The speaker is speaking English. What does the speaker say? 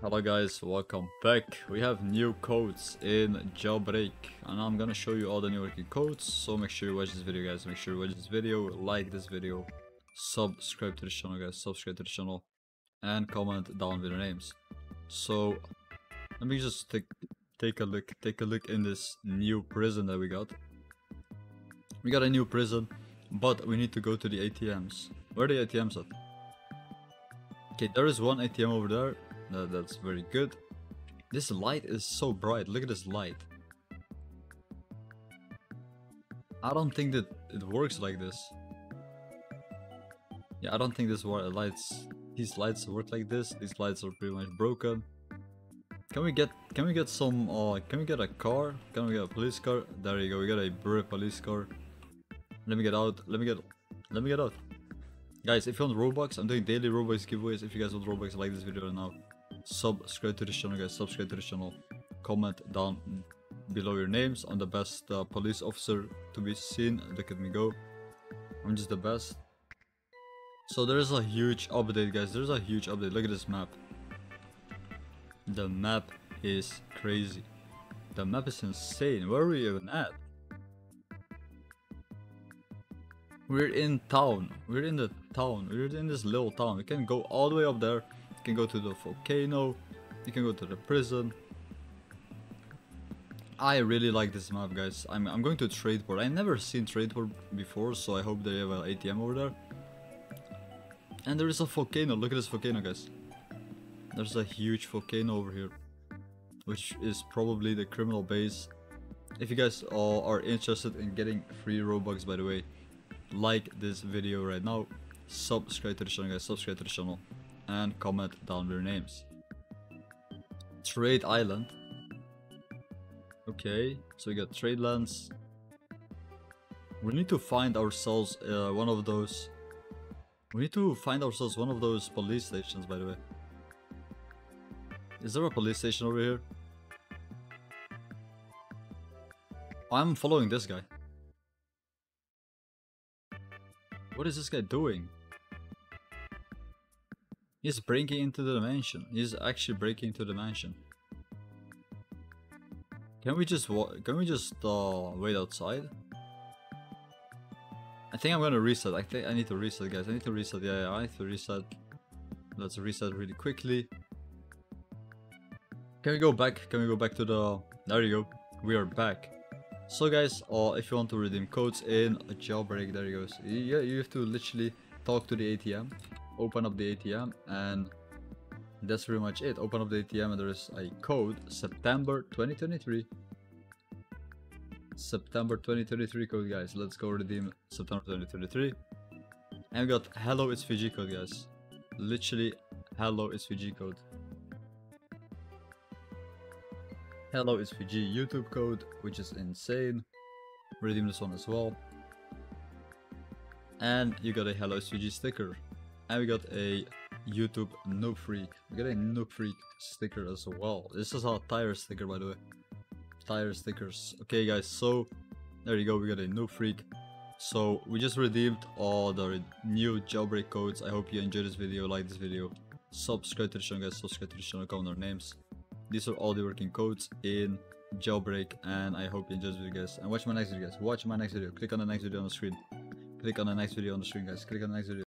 Hello guys, welcome back. We have new codes in Jailbreak and I'm gonna show you all the new working codes. So make sure you watch this video guys, make sure you watch this video, like this video, subscribe to the channel guys, subscribe to the channel and comment down with your names. So let me just take take a look, take a look in this new prison that we got. We got a new prison, but we need to go to the ATMs. Where are the ATMs at? Okay, there is one ATM over there no, that's very good. This light is so bright. Look at this light. I don't think that it works like this. Yeah, I don't think this lights these lights work like this. These lights are pretty much broken. Can we get can we get some uh can we get a car? Can we get a police car? There you go, we got a blue police car. Let me get out. Let me get let me get out. Guys, if you want Robux, I'm doing daily Robux giveaways. If you guys want Robux, like this video right now subscribe to the channel guys. Subscribe to the channel. Comment down below your names. I'm the best uh, police officer to be seen. Look at me go. I'm just the best. So there's a huge update guys. There's a huge update. Look at this map. The map is crazy. The map is insane. Where are we even at? We're in town. We're in the town. We're in this little town. We can go all the way up there can go to the volcano, you can go to the prison. I really like this map guys. I'm, I'm going to Tradeport. I never seen Tradeport before so I hope they have an ATM over there. And there is a volcano. Look at this volcano guys. There's a huge volcano over here. Which is probably the criminal base. If you guys all are interested in getting free Robux by the way. Like this video right now. Subscribe to the channel guys. Subscribe to the channel and comment down their names. Trade Island. Okay, so we got trade lands. We need to find ourselves uh, one of those. We need to find ourselves one of those police stations, by the way. Is there a police station over here? I'm following this guy. What is this guy doing? He's breaking into the mansion. He's actually breaking into the mansion. Can we just can we just uh, wait outside? I think I'm gonna reset. I think I need to reset, guys. I need to reset. Yeah, yeah I need to reset. Let's reset really quickly. Can we go back? Can we go back to the? There you go. We are back. So guys, uh, if you want to redeem codes in a jailbreak, there you go. Yeah, you have to literally talk to the ATM open up the ATM and that's pretty much it. Open up the ATM and there's a code September 2023. September 2023 code guys. Let's go redeem September 2023. And we got hello it's Fiji code guys. Literally hello it's Fiji code. Hello it's Fiji YouTube code, which is insane. Redeem this one as well. And you got a hello Fiji sticker. And we got a YouTube Noob Freak. We got a Noob Freak sticker as well. This is our tire sticker by the way. Tire stickers. Okay guys, so there you go, we got a Noob Freak. So we just redeemed all the new jailbreak codes. I hope you enjoyed this video, like this video. Subscribe to the channel guys, subscribe to the channel, comment our names. These are all the working codes in jailbreak and I hope you enjoyed this video guys. And watch my next video guys. Watch my next video. Click on the next video on the screen. Click on the next video on the screen guys. Click on the next video.